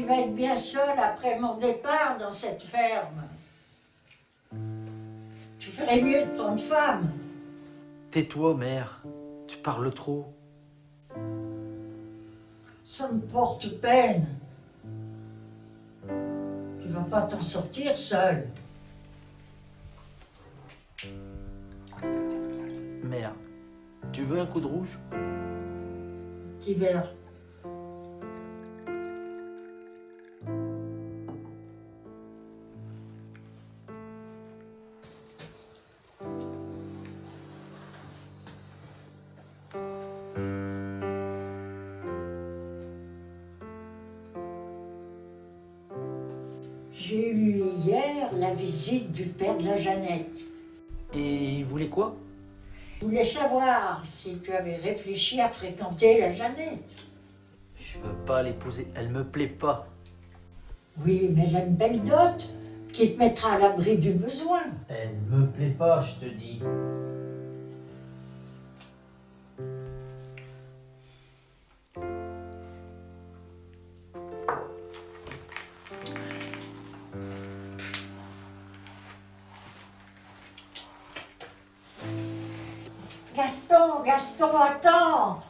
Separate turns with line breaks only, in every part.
Tu vas être bien seul après mon départ dans cette ferme. Tu ferais mieux de prendre femme.
Tais-toi, mère. Tu parles trop.
Ça me porte peine. Tu vas pas t'en sortir seul.
Mère, tu veux un coup de rouge?
Petit verre. J'ai eu hier la visite du père de la Jeannette.
Et il voulait quoi?
Je voulais savoir si tu avais réfléchi à fréquenter la Jeannette.
Je veux pas l'épouser. Elle me plaît pas.
Oui, mais elle a une belle dot qui te mettra à l'abri du besoin.
Elle me plaît pas, je te dis.
Gaston, Gaston, attends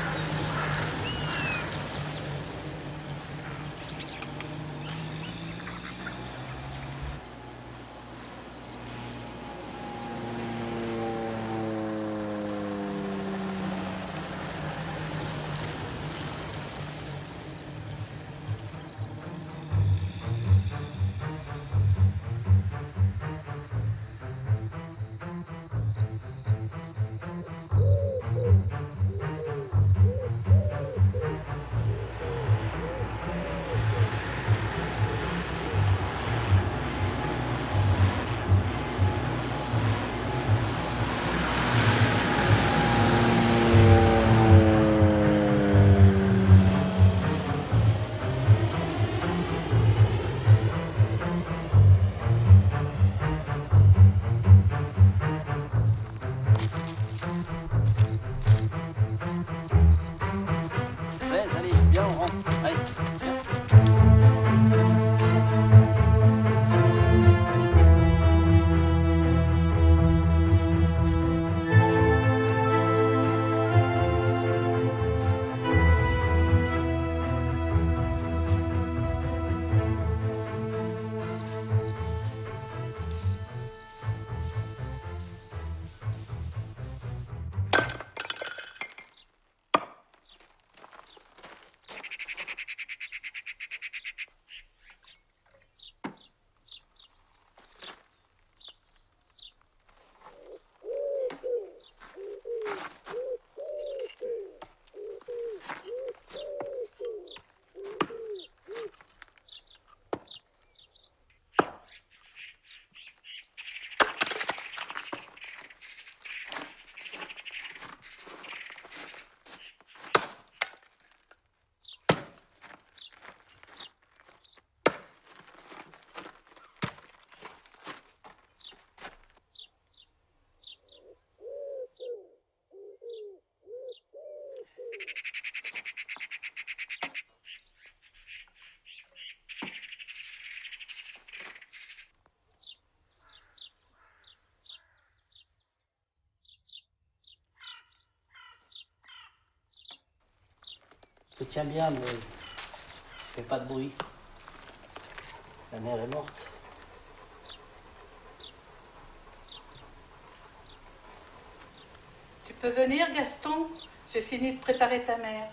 te tiens bien, mais fais pas de bruit. La mère est morte.
Tu peux venir, Gaston? J'ai fini de préparer ta mère.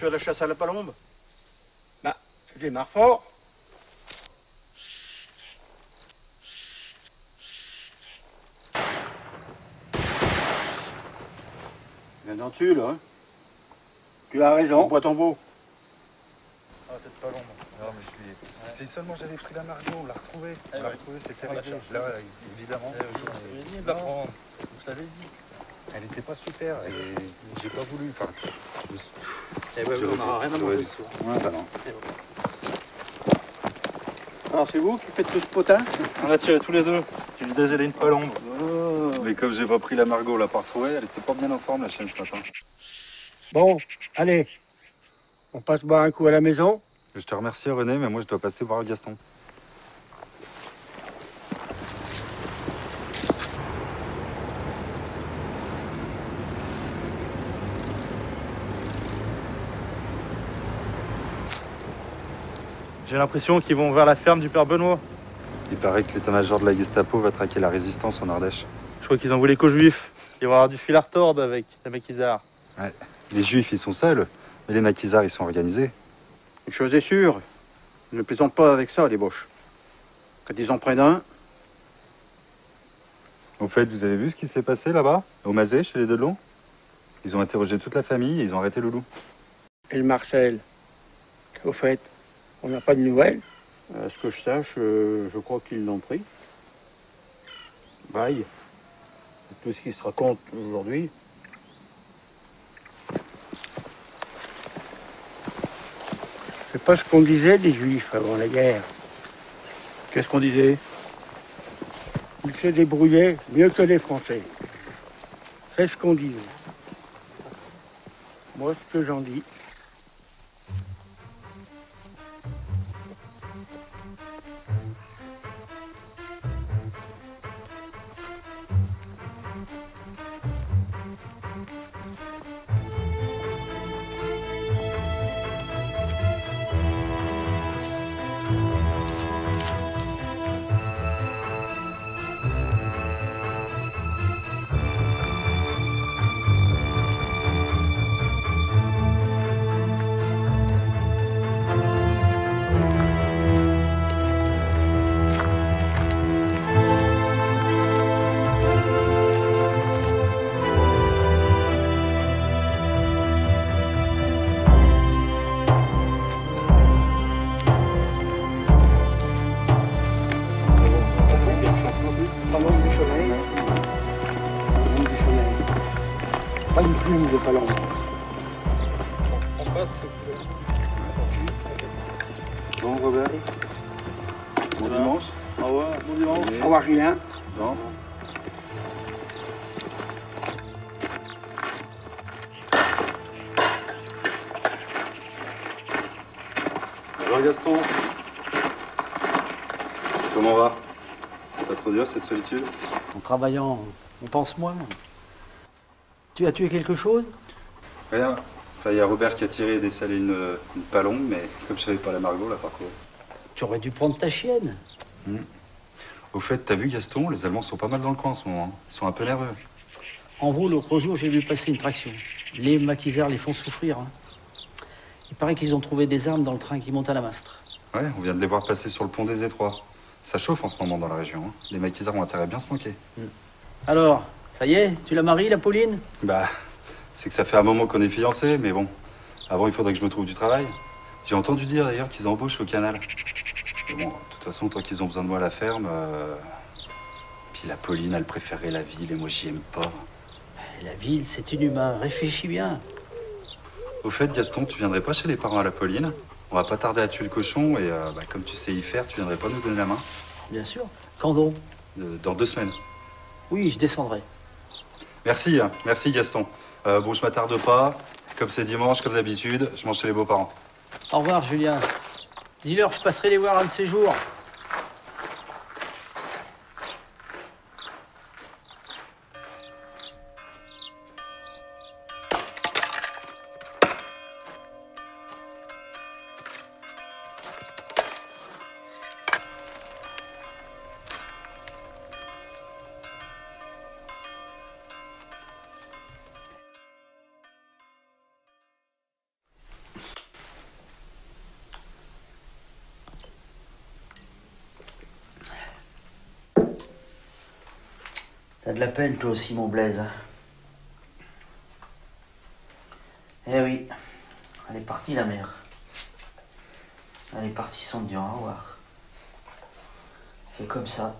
Ouverture de la chasse à la palombe
Bah, tu démarres fort. Viens tu là. hein. Tu as raison.
Bois ton beau.
Ah, cette palombe. Non, mais je l'ai. C'est seulement j'avais pris la Margot, on l'a retrouvée. On l'a retrouvée, c'était. Là, évidemment.
je l'ai dit,
Je la
non.
prends. Je t'avais dit. Elle était pas super et j'ai pas voulu. Enfin, je me suis-
Eh ben, on n'aura rien à manger.
Ouais, bah non.
Alors c'est vous qui faites tout ce potin
On a tiré tous les deux. Tu lui désolé une palombe. Mais comme j'ai pas pris la Margot, on l'a pas retrouvée, elle était pas bien en forme la chaîne ce matin.
Bon, allez. On passe boire un coup à la maison.
Je te remercie René, mais moi je dois passer voir Gaston.
J'ai l'impression qu'ils vont vers la ferme du père Benoît.
Il paraît que l'état-major de la Gestapo va traquer la résistance en Ardèche.
Je crois qu'ils en voulaient qu'aux juifs. Ils vont avoir du fil à retordre avec les maquisards.
Les juifs, ils sont seuls, mais les maquisards, ils sont organisés.
Une chose est sûre, ils ne plaisantent pas avec ça, les boches. Quand ils en prennent un,
Au fait, vous avez vu ce qui s'est passé là-bas, au Mazet, chez les Delon? Ils ont interrogé toute la famille et ils ont arrêté le loup.
et le Marcel, au fait, on n'a pas de nouvelles. À ce que je sache, euh, je crois qu'ils l'ont pris. Bye. C'est tout ce qui se raconte aujourd'hui. C'est pas ce qu'on disait des Juifs avant la guerre. Qu'est-ce qu'on disait? Ils se débrouillaient mieux que les Français. C'est ce qu'on disait. Moi, ce que j'en dis,
Comment va? Pas trop dur cette solitude?
En travaillant, on pense moins. Tu as tué quelque chose?
Rien. Enfin, il y a Robert qui a tiré et dessalé une, une palombe, mais comme je savais pas la Margot, là, par contre.
Tu aurais dû prendre ta chienne.
Au fait, t'as vu Gaston? Les Allemands sont pas mal dans le coin en ce moment. hein. Ils sont un peu nerveux.
En vous, l'autre jour, j'ai vu passer une traction. Les maquisards les font souffrir. hein. Il paraît qu'ils ont trouvé des armes dans le train qui monte à la Mastre.
Ouais, on vient de les voir passer sur le pont des Étroits. Ça chauffe en ce moment dans la région. hein. Les maquisards ont intérêt à bien se manquer.
Alors, ça y est, tu la maries, la Pauline?
Bah, c'est que ça fait un moment qu'on est fiancés, mais bon. Avant, il faudrait que je me trouve du travail. J'ai entendu dire d'ailleurs qu'ils embauchent au canal. Bon, de toute façon, tant qu'ils ont besoin de moi à la ferme. euh, Puis la Pauline, elle préférait la ville et moi, j'y aime pas.
La ville, c'est inhumain. Réfléchis bien.
Au fait, Gaston, tu viendrais pas chez les parents à la Pauline? On va pas tarder à tuer le cochon et euh, bah, comme tu sais y faire, tu viendrais pas nous donner la main
Bien sûr. Quand donc?
Euh, Dans deux semaines.
Oui, je descendrai.
Merci, hein. merci Gaston. Euh, bon, je m'attarde pas. Comme c'est dimanche, comme d'habitude, je mange chez les beaux-parents.
Au revoir, Julien. Dis-leur, je passerai les voir un de ces jours. T'as de la peine, toi aussi, mon Blaise. hein Eh oui, elle est partie, la mère. Elle est partie sans dire au revoir. C'est comme ça.